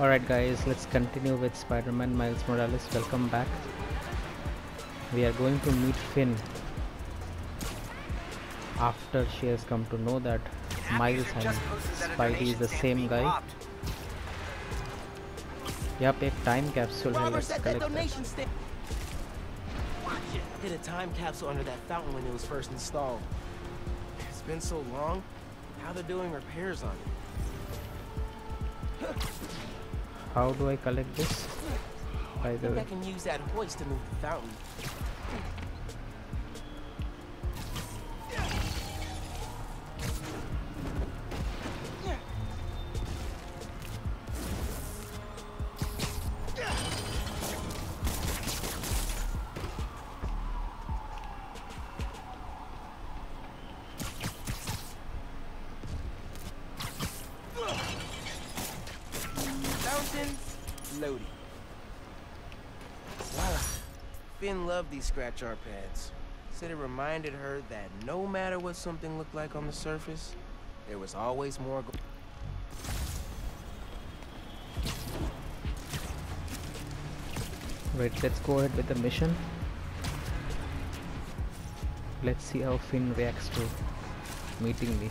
Alright guys, let's continue with Spider-Man Miles Morales. Welcome back. We are going to meet Finn after she has come to know that Miles and Spidey is the same guy. Yep, a time capsule here. Let's Hit a time capsule under that fountain when it was first installed. It's been so long. How they're doing repairs on it. How do I collect this? By I the think way. I can use that hoist to move the. Fountain these scratch art pads. Said it reminded her that no matter what something looked like on the surface, there was always more. Wait, let's go ahead with the mission. Let's see how Finn reacts to meeting me.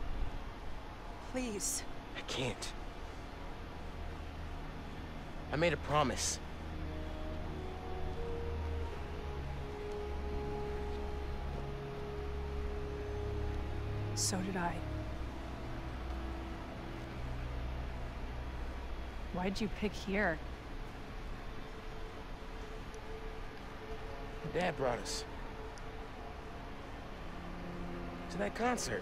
Please. I can't. I made a promise. So did I. Why'd you pick here? Dad brought us. To that concert.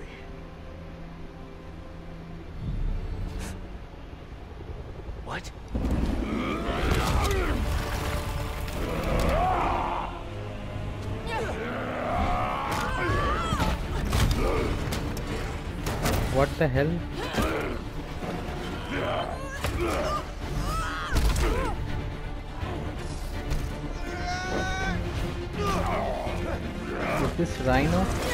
What? What the hell? Is this Rhino?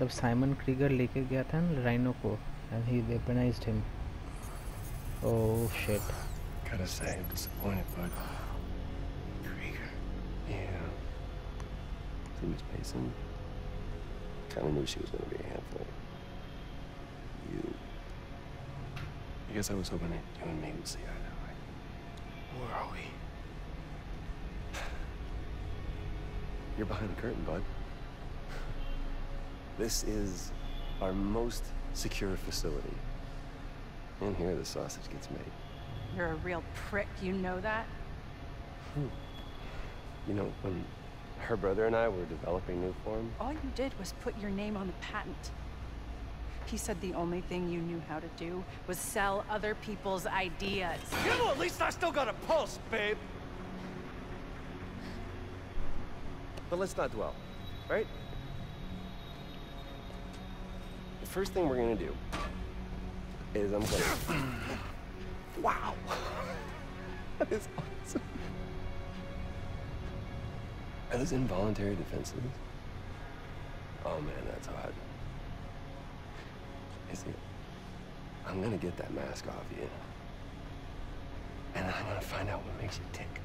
अच्छा मतलब Simon Krieger लेके गया था ना rhino को and he weaponized him oh shit Gotta say, I'm disappointed, bud. Krieger. Yeah. She was pacing. Kinda knew she was gonna be a handful. You. I guess I was hoping that you and me would see eye to eye. Where are we? You're behind the curtain, bud. This is our most secure facility. And here the sausage gets made. You're a real prick, you know that? Hmm. You know, when her brother and I were developing new form, All you did was put your name on the patent. He said the only thing you knew how to do was sell other people's ideas. You know, at least I still got a pulse, babe. But let's not dwell, right? The first thing we're gonna do is I'm gonna. wow! that is awesome. Are those involuntary defenses? Oh man, that's hot. Is it? I'm gonna get that mask off you. And I'm gonna find out what makes you tick.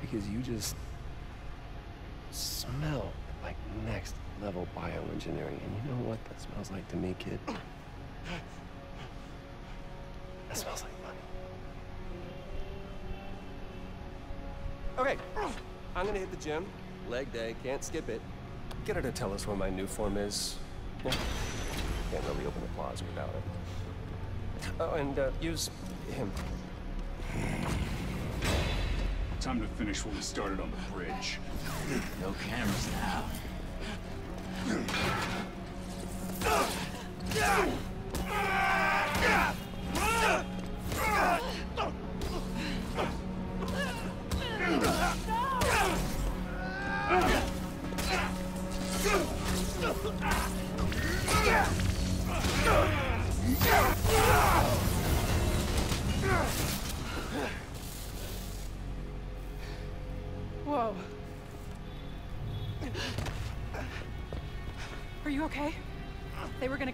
Because you just smell like next level bioengineering. And you know what that smells like to me, kid? That smells like money. Okay, I'm gonna hit the gym. Leg day, can't skip it. Get her to tell us where my Nuform is. Yeah. Can't really open the closet without it. Oh, and uh, use him. Time to finish what we started on the bridge. No cameras now.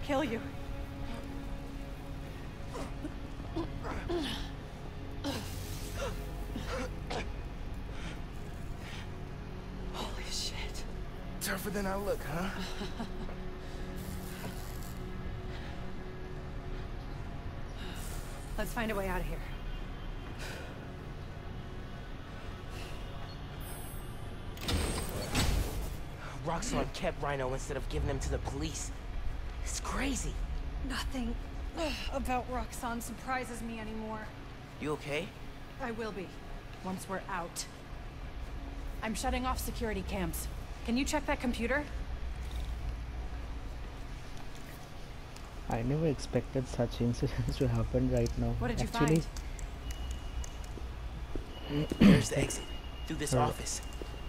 Kill you. Holy shit. Tougher than I look, huh? Let's find a way out of here. Roxxon kept Rhino instead of giving him to the police. It's crazy. Nothing about Roxxon surprises me anymore. You okay? I will be, once we're out. I'm shutting off security cams. Can you check that computer? I never expected such incidents to happen right now. What did you Actually, find? There's the exit. Through this Alright. office.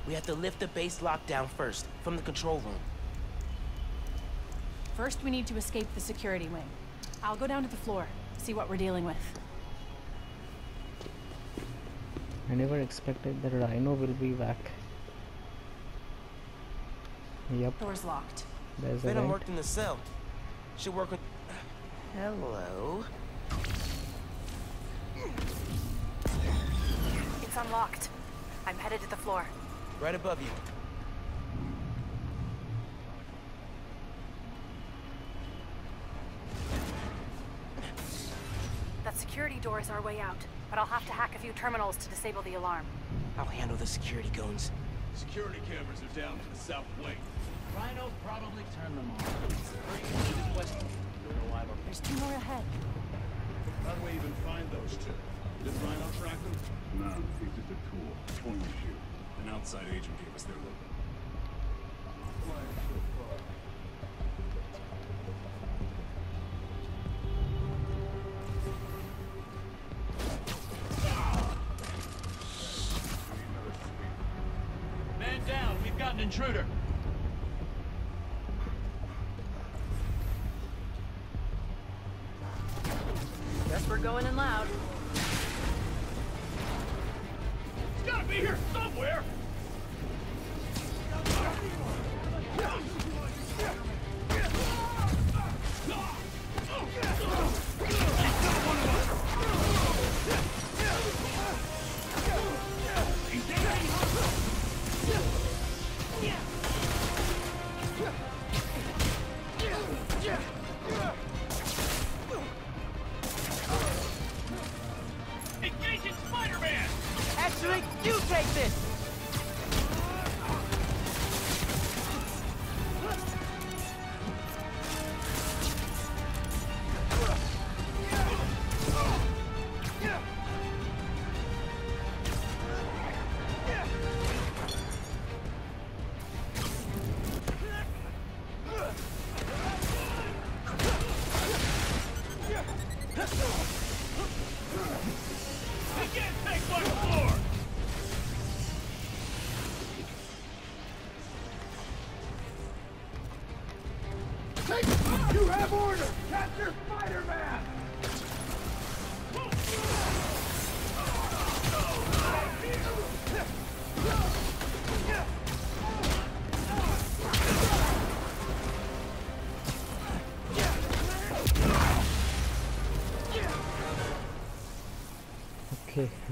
We have to lift the base lockdown first, from the control room. First, we need to escape the security wing. I'll go down to the floor, see what we're dealing with. I never expected that Rhino will be back. Yep, Door's locked. there's a Venom vent. worked in the cell. Should work with... Hello? It's unlocked. I'm headed to the floor. Right above you. Security door is our way out, but I'll have to hack a few terminals to disable the alarm. I'll handle the security goons. Security cameras are down in the south wing. Rhino probably turned them on. It's pretty easy question. Don't know why we're There's two more ahead. How do we even find those two? Did Rhino track them? No, he's just a tool. Point and shoot. An outside agent gave us their look.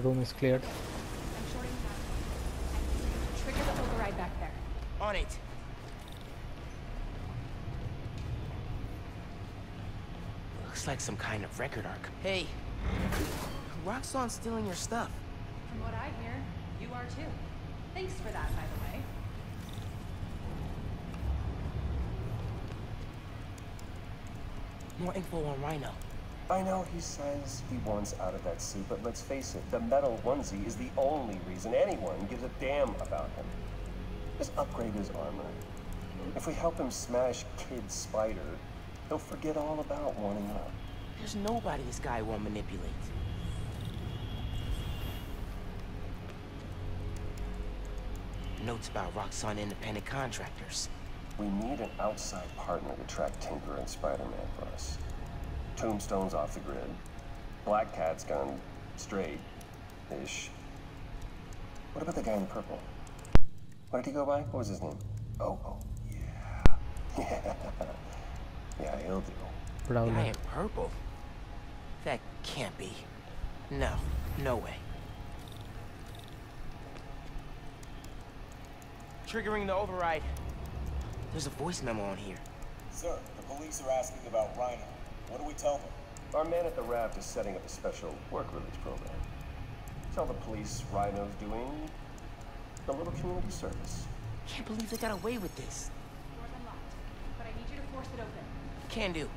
Room is cleared. I'm shorting the back. Trigger the override back there. On it. Looks like some kind of record arc. Hey, Roxxon's stealing your stuff. From what I hear, you are too. Thanks for that, by the way. More info on Rhino. I know he says he wants out of that suit, but let's face it, the metal onesie is the only reason anyone gives a damn about him. Just upgrade his armor. If we help him smash Kid Spider, he'll forget all about wanting up. There's nobody this guy won't manipulate. Notes about Roxxon independent contractors. We need an outside partner to track Tinker and Spider-Man for us. Tombstone's off the grid. Black Cat's gone straight-ish. What about the guy in purple? What did he go by? What was his name? Oh, oh, yeah. Yeah. Yeah, he'll do. Guy in purple? That can't be. No, no way. Triggering the override. There's a voice memo on here. Sir, the police are asking about Rhino. What do we tell them? Our man at the raft is setting up a special work release program. Tell the police Rhino's doing a little community service. Can't believe they got away with this. Door's unlocked, but I need you to force it open. Can do.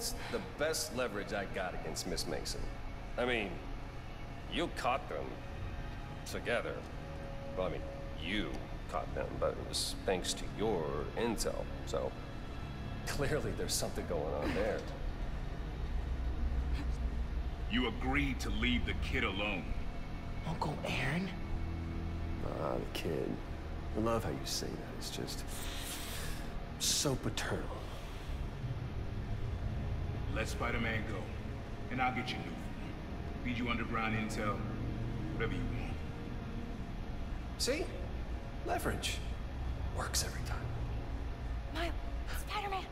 Spider-Man's the best leverage I got against Miss Mason. I mean, you caught them together. Well, I mean, you caught them, but it was thanks to your intel. So clearly there's something going on there. You agreed to leave the kid alone. Uncle Aaron? Ah, the kid. I love how you say that. It's just so paternal. Let Spider-Man go, and I'll get you new. Feed you underground intel, whatever you want. See? Leverage. Works every time. Miles, Spider-Man.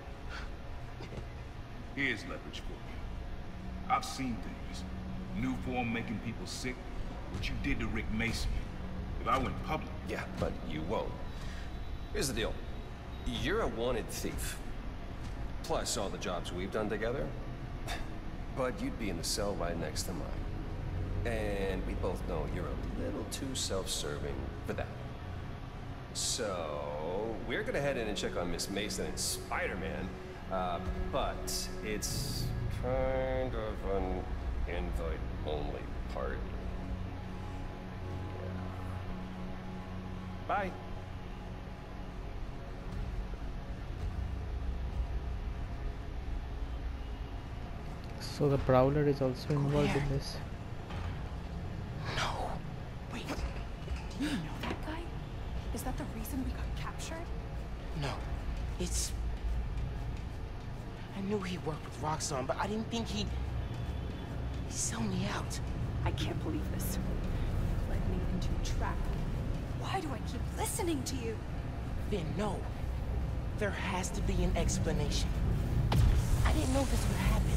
Here's leverage for you. I've seen things. New form making people sick. What you did to Rick Mason. If I went public, Yeah, but you won't. Here's the deal. You're a wanted thief. Plus all the jobs we've done together. But you'd be in the cell right next to mine. And we both know you're a little too self-serving for that. So, we're gonna head in and check on Miss Mason and Spider-Man. Uh, but it's kind of an invite-only party. Yeah. Bye. So the Prowler is also oh, involved in this. No. Wait. Do you know that guy? Is that the reason we got captured? No. It's... I knew he worked with Roxxon, but I didn't think he'd... He'd sell me out. I can't believe this. You led me into a trap. Why do I keep listening to you? Then no. There has to be an explanation. I didn't know this would happen.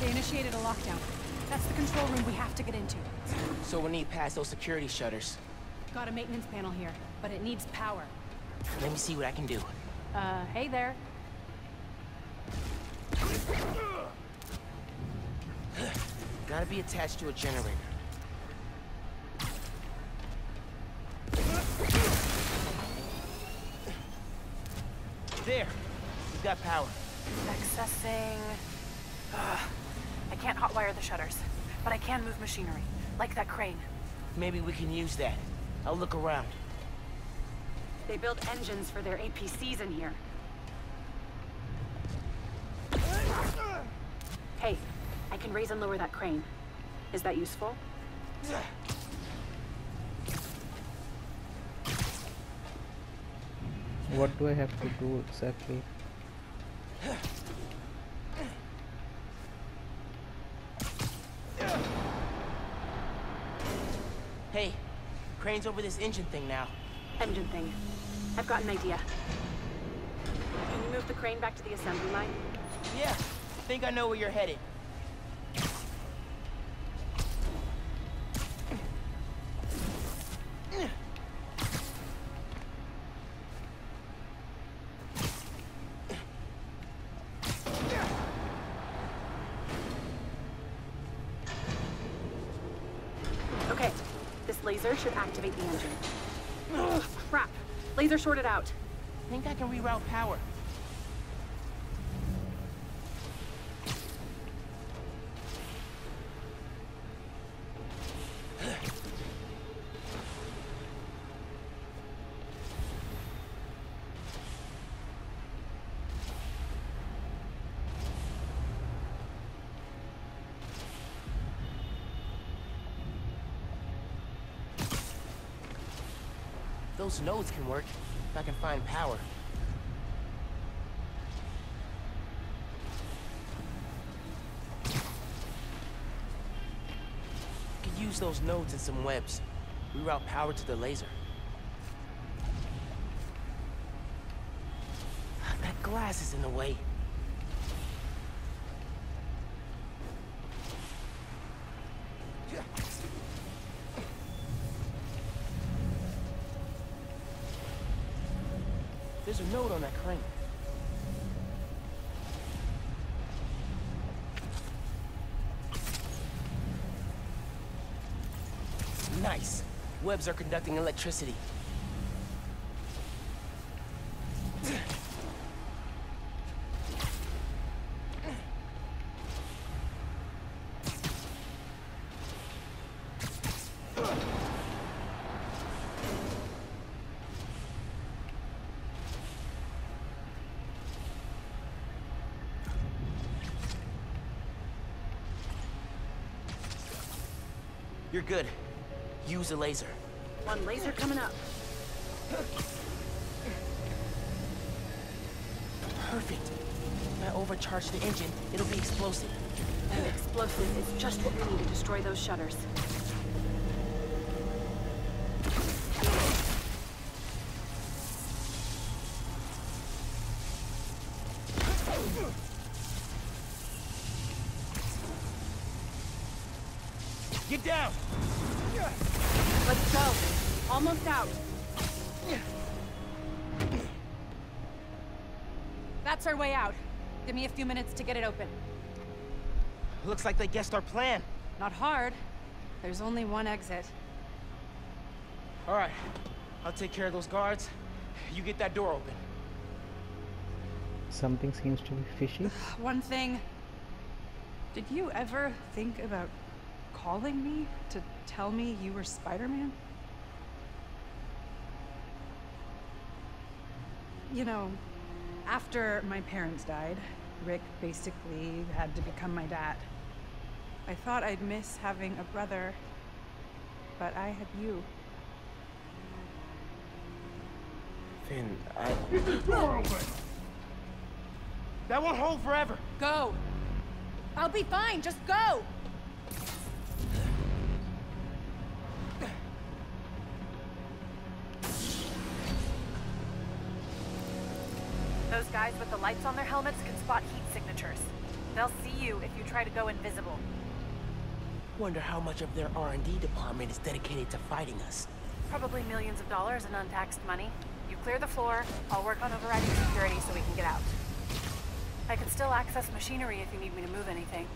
They initiated a lockdown. That's the control room we have to get into. So we'll need past those security shutters. Got a maintenance panel here, but it needs power. Let me see what I can do. Uh, hey there. Gotta be attached to a generator. Accessing... Ugh. I can't hotwire the shutters, but I can move machinery, like that crane. Maybe we can use that. I'll look around. They build engines for their APCs in here. Hey, I can raise and lower that crane. Is that useful? What do I have to do exactly? crane's over this engine thing now. Engine thing. I've got an idea. Can you move the crane back to the assembly line? Yeah, I think I know where you're headed. Laser shorted out. I Think I can reroute power. Those nodes can work I can find power. Could use those nodes and some webs. Reroute power to the laser. That glass is in the way. Webs are conducting electricity. You're good. Use a laser. One laser coming up. Perfect. If I overcharge the engine, it'll be explosive. And explosive is just what we need to destroy those shutters. Few minutes to get it open. Looks like they guessed our plan. Not hard. There's only one exit. All right. I'll take care of those guards. You get that door open. Something seems to be fishy. One thing. Did you ever think about calling me to tell me you were Spider-Man? You know, after my parents died, Rick basically had to become my dad. I thought I'd miss having a brother, but I had you. Finn, I... That won't hold forever. Go! I'll be fine, just go! The lights on their helmets can spot heat signatures. They'll see you if you try to go invisible. Wonder how much of their R&D department is dedicated to fighting us. Probably millions of dollars in untaxed money. You clear the floor, I'll work on overriding security so we can get out. I can still access machinery if you need me to move anything.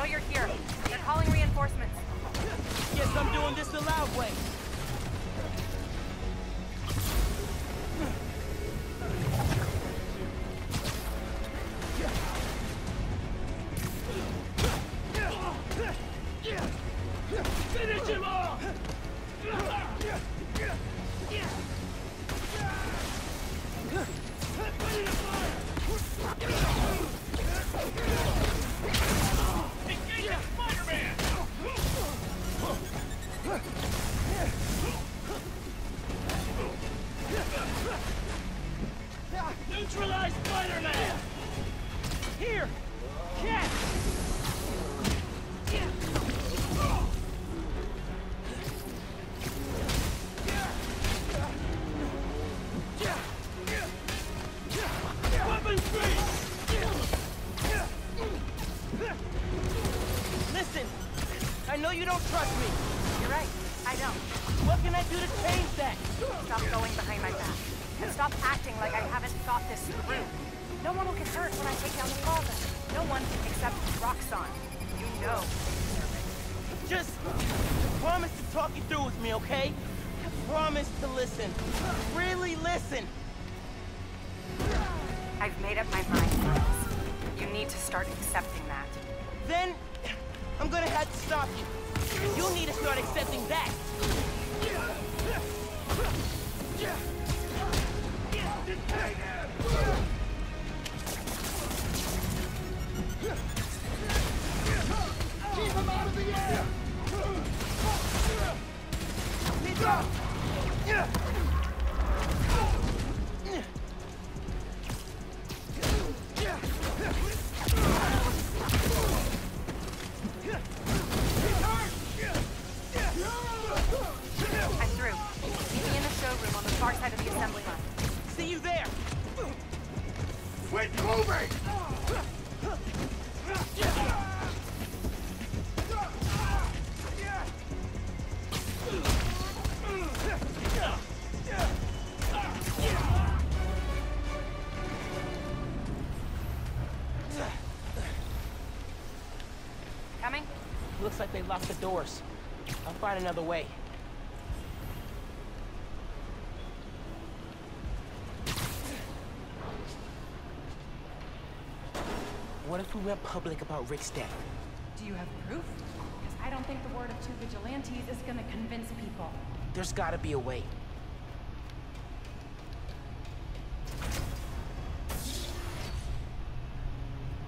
know you're here. They're calling reinforcements. Guess I'm doing this the loud way. I've made up my mind. You need to start accepting that. Then I'm gonna have to stop you. You need to start accepting that. Keep him out of the air! I'm doors. I'll find another way. What if we went public about Rick's death? Do you have proof? Because I don't think the word of two vigilantes is gonna convince people. There's gotta be a way.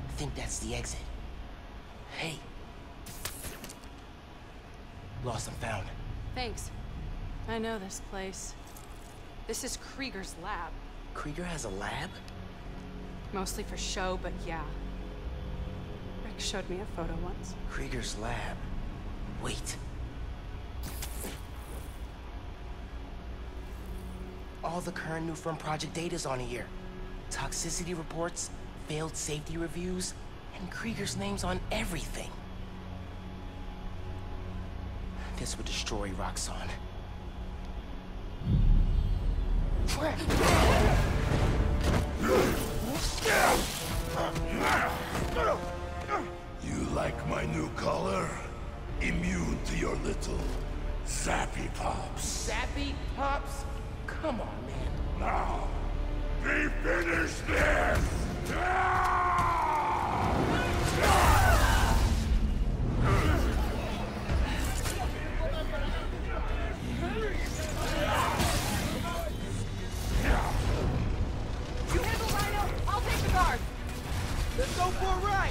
I think that's the exit. Hey. Lost and found. Thanks. I know this place. This is Krieger's lab. Krieger has a lab? Mostly for show, but yeah. Rick showed me a photo once. Krieger's lab. Wait. All the current Nuform project data's on here. Toxicity reports, failed safety reviews, and Krieger's name's on everything. This would destroy Roxxon. You like my new color? Immune to your little zappy pops. Zappy Pops? Come on, man. Now, we finish this! For a ride!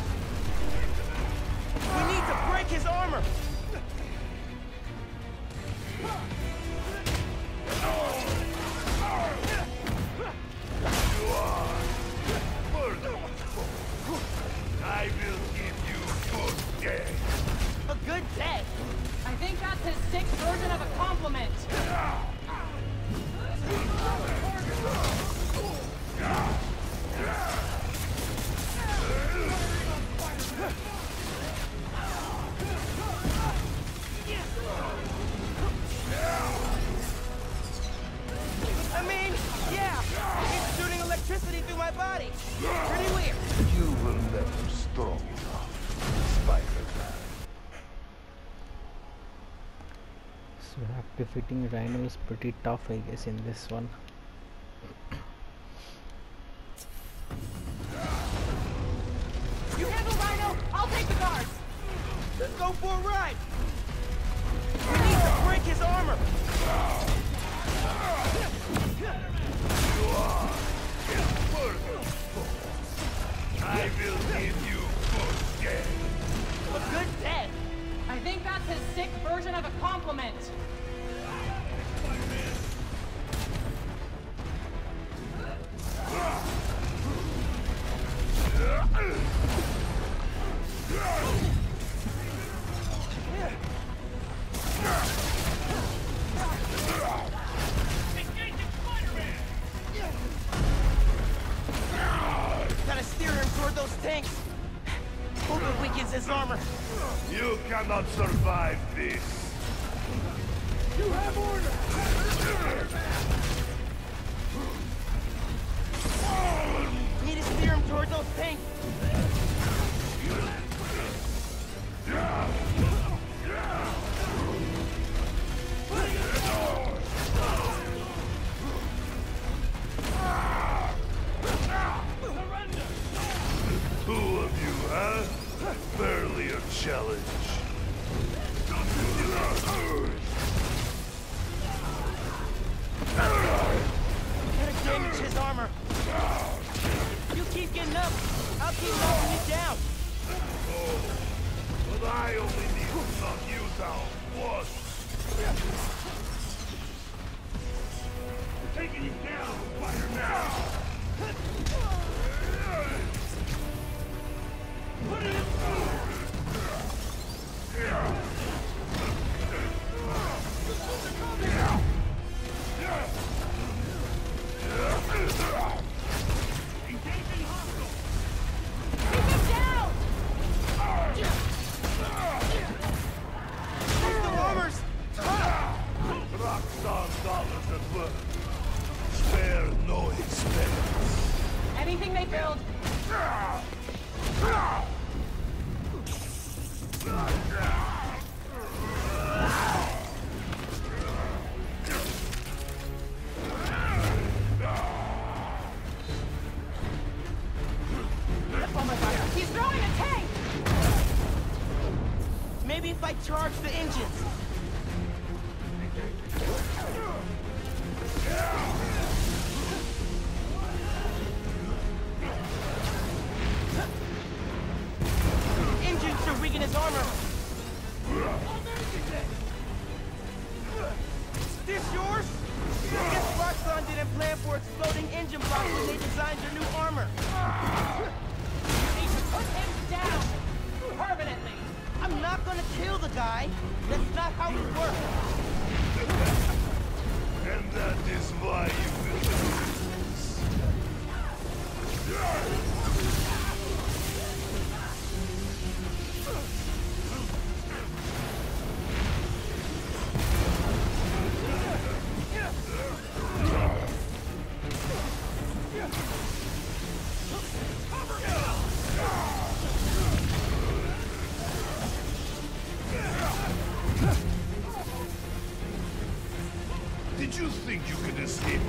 Defeating Rhino is pretty tough, I guess, in this one. Cannot survive this.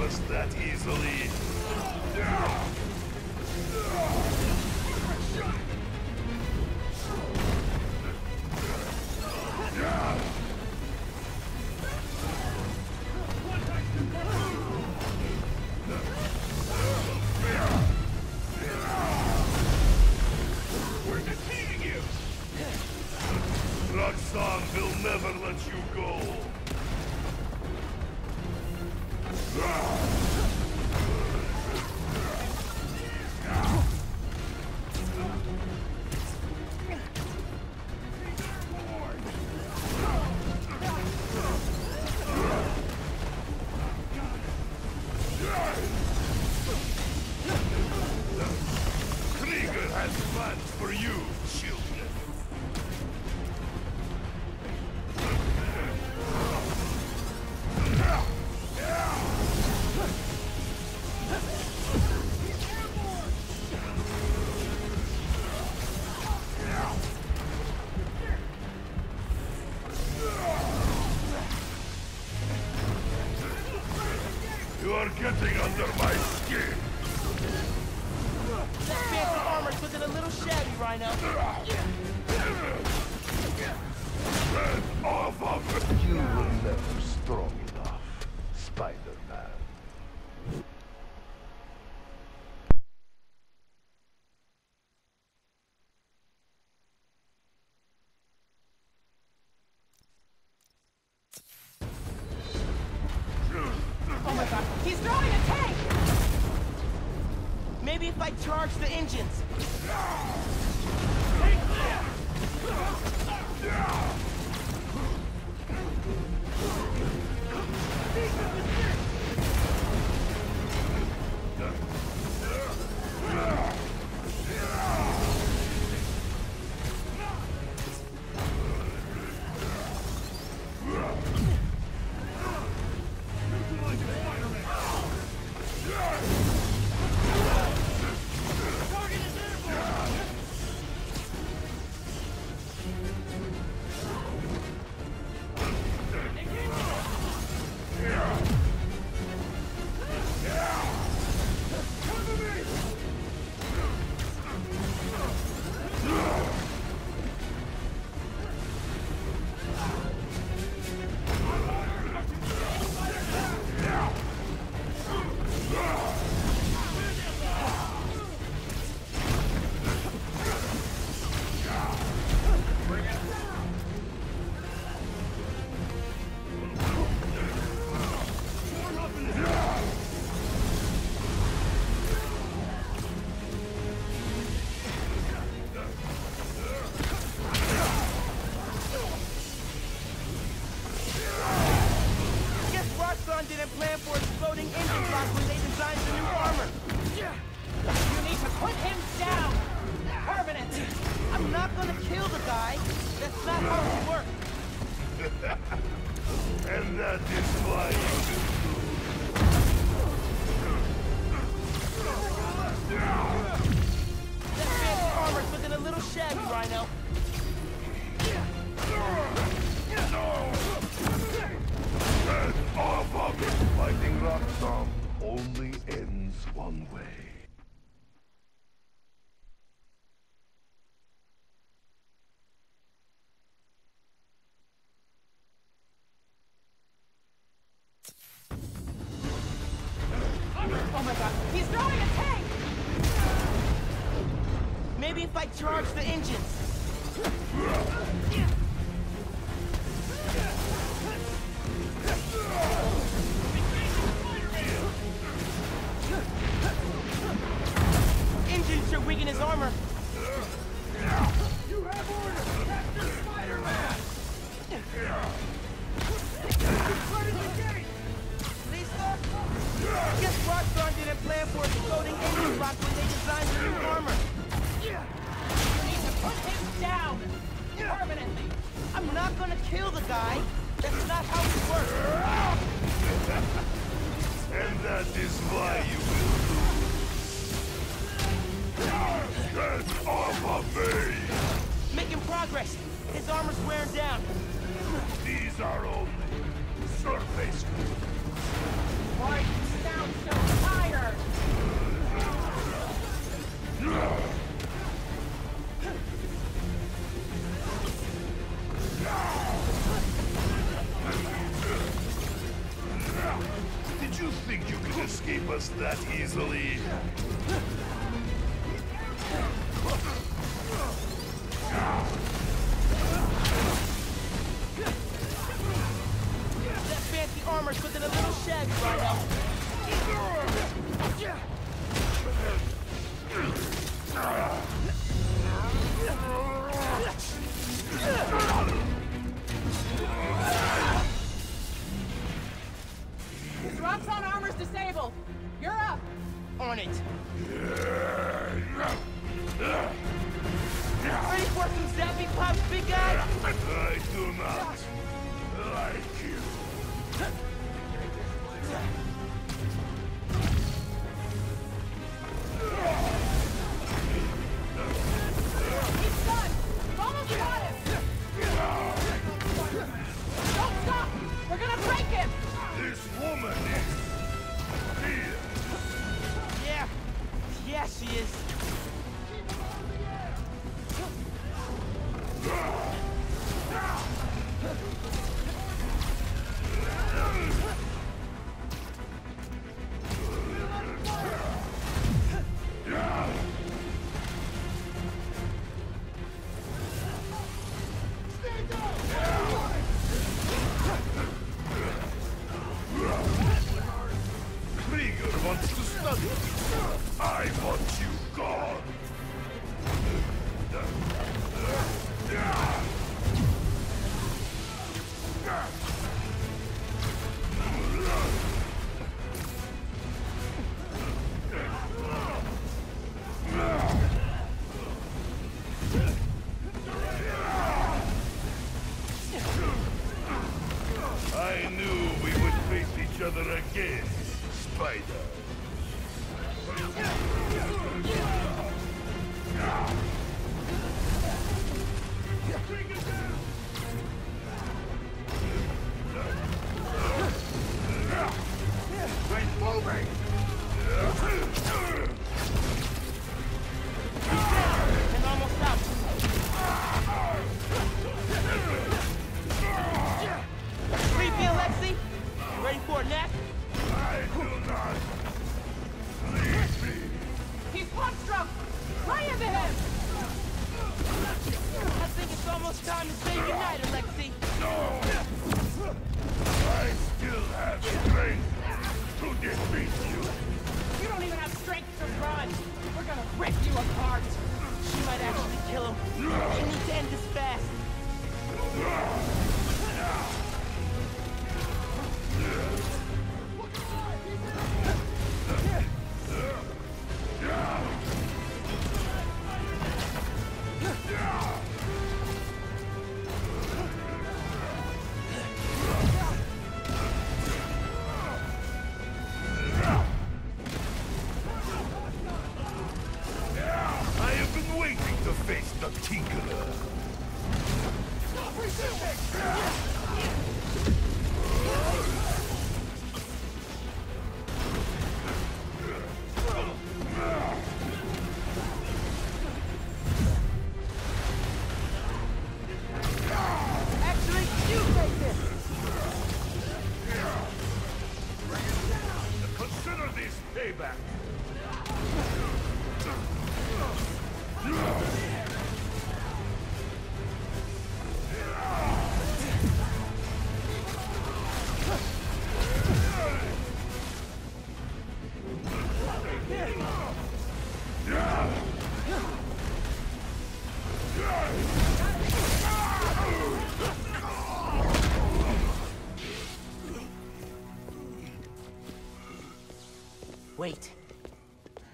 was that easily. something under my skin. Fancy armor's looking a little shabby, Rhino. Get off of it! You were never strong enough, Spider. Charge the engines! Weakening his armor. You have orders, Captain Spider-Man! Lisa? Guess Roxxon didn't plan for exploding engine block when they designed the new armor. You need to put him down! Permanently! I'm not gonna kill the guy. That's not how it works. And that is why you Get off of me! Making progress. His armor's wearing down. These are only surface Why do you sound so tired? Did you think you could escape us that easily? On it. Ready for some zappy pops, big guy? I do not again, Spider. I'm moving!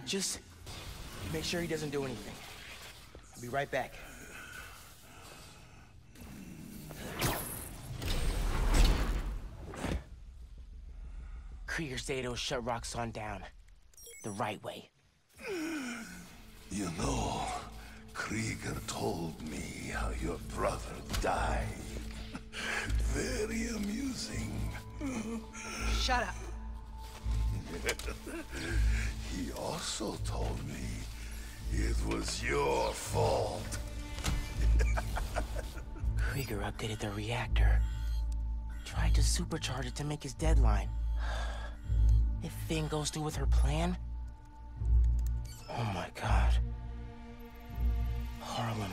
Just make sure he doesn't do anything. I'll be right back. Krieger data will shut Roxxon down. The right way. You know, Krieger told me how your brother died. Very amusing. Shut up. he also told me it was your fault. Krieger updated the reactor. Tried to supercharge it to make his deadline. If Finn goes through with her plan... Oh my god. Harlem.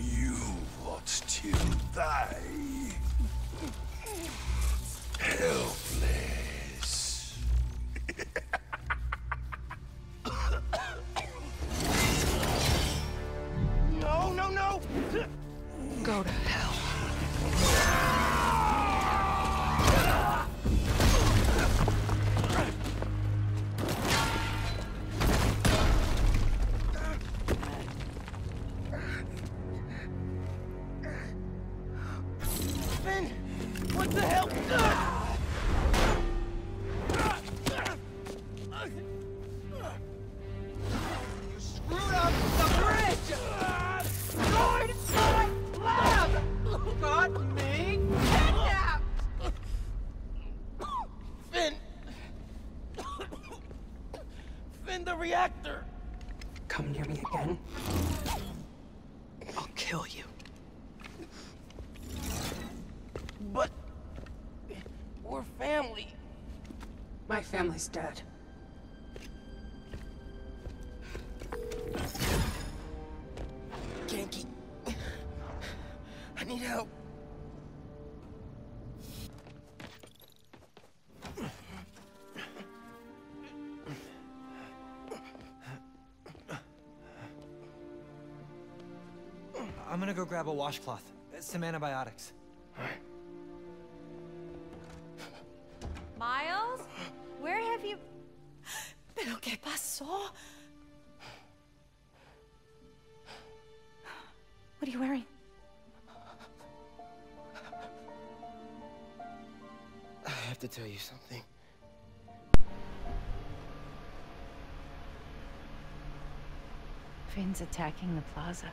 You will still die. Helpless. Go to hell. My family's dead. Ganke. I need help. I'm gonna go grab a washcloth. Some antibiotics. Miles? Finn's attacking the plaza.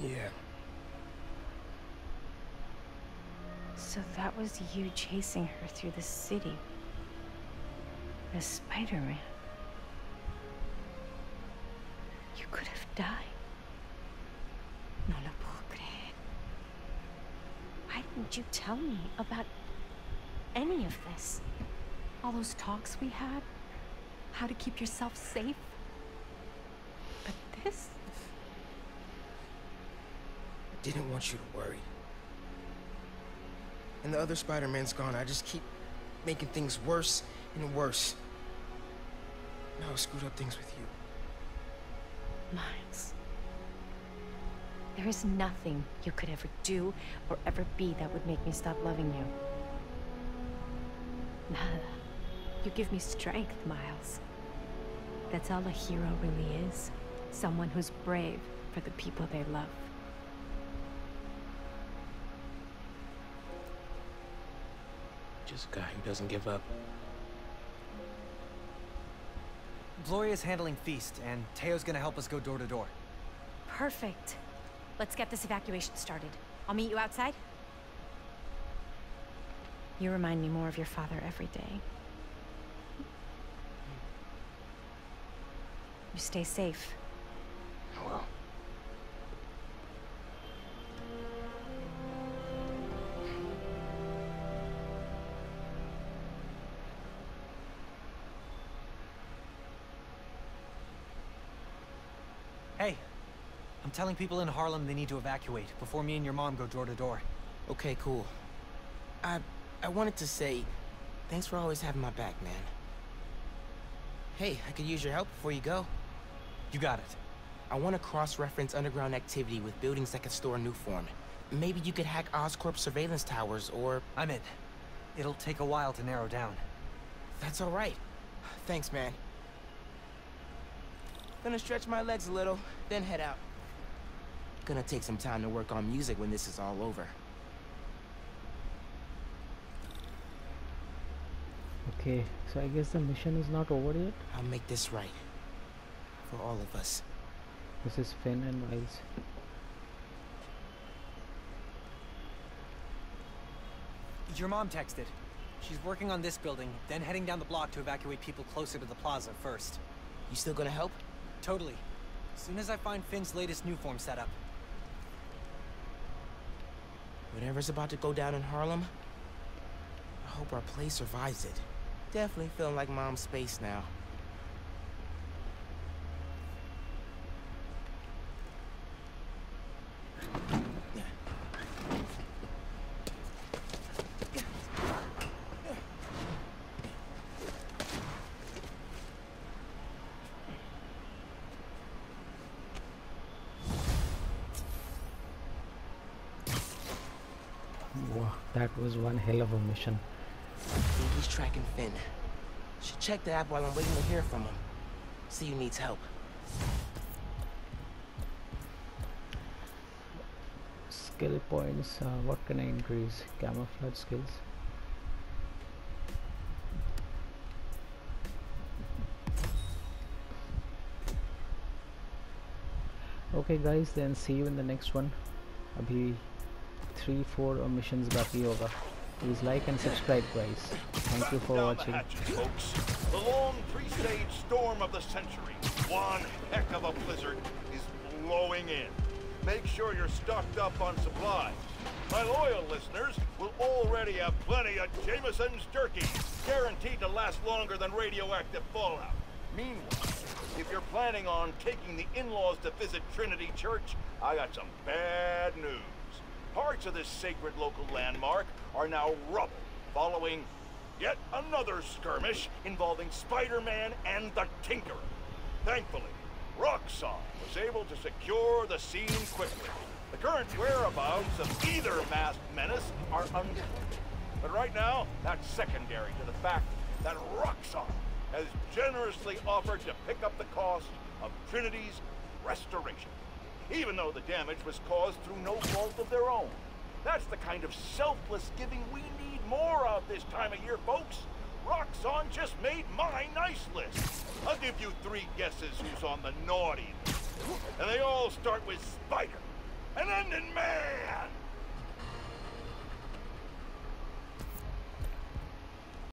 Yeah. So that was you chasing her through the city. As Spider-Man. You could have died. No lo puedo creer. Why didn't you tell me about any of this? All those talks we had? How to keep yourself safe? This? I didn't want you to worry. And the other Spider-Man's gone. I just keep making things worse and worse. Now I screwed up things with you. Miles. There is nothing you could ever do or ever be that would make me stop loving you. Nada. You give me strength, Miles. That's all a hero really is. Someone who's brave for the people they love. Just a guy who doesn't give up. Gloria's handling Feast, and Teo's gonna help us go door to door. Perfect. Let's get this evacuation started. I'll meet you outside. You remind me more of your father every day. You stay safe. Telling people in Harlem they need to evacuate before me and your mom go door to door. Okay, cool. I I wanted to say thanks for always having my back, man. Hey, I could use your help before you go. You got it. I want to cross-reference underground activity with buildings that could store Nuform. Maybe you could hack Oscorp surveillance towers, or... I'm in. It'll take a while to narrow down. That's all right. Thanks, man. Gonna stretch my legs a little, then head out. Gonna take some time to work on music when this is all over. Okay, so I guess the mission is not over yet. I'll make this right. For all of us. This is Finn and Miles. Your mom texted. She's working on this building, then heading down the block to evacuate people closer to the plaza first. You still gonna help? Totally. As soon as I find Finn's latest Nuform setup. Whatever's about to go down in Harlem, I hope our place survives it. Definitely feeling like mom's space now. Wow, that was one hell of a mission. think he's tracking Finn. Should check the app while I'm waiting to hear from him. See who needs help. Skill points. Uh, what can I increase? Camouflage skills. Okay guys, then see you in the next one. अभी three four और missions बाकी होगा. Please like and subscribe guys. Thank you for watching. folks. The long presaged storm of the century, one heck of a blizzard, is blowing in. Make sure you're stocked up on supplies. My loyal listeners will already have plenty of Jameson's jerky, guaranteed to last longer than radioactive fallout. Meanwhile, if you're planning on taking the in-laws to visit Trinity Church, I got some bad news. Parts of this sacred local landmark are now rubble, following yet another skirmish involving Spider-Man and the Tinkerer. Thankfully, Roxxon was able to secure the scene quickly. The current whereabouts of either masked menace are unknown. But right now, that's secondary to the fact that Roxxon has generously offered to pick up the cost of Trinity's restoration. Even though the damage was caused through no fault of their own. That's the kind of selfless giving we need more of this time of year, folks. Roxxon just made my nice list. I'll give you three guesses who's on the naughty list. And they all start with Spider. And end in Man.